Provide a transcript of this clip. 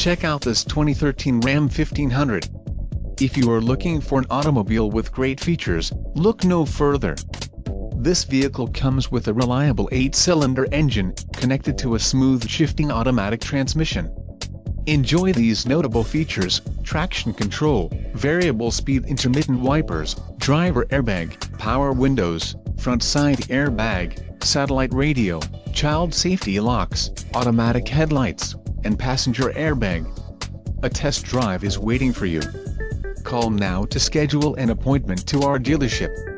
Check out this 2013 Ram 1500. If you are looking for an automobile with great features, look no further. This vehicle comes with a reliable 8-cylinder engine, connected to a smooth shifting automatic transmission. Enjoy these notable features, traction control, variable speed intermittent wipers, driver airbag, power windows, front side airbag, satellite radio, child safety locks, automatic headlights, and passenger airbag. A test drive is waiting for you. Call now to schedule an appointment to our dealership.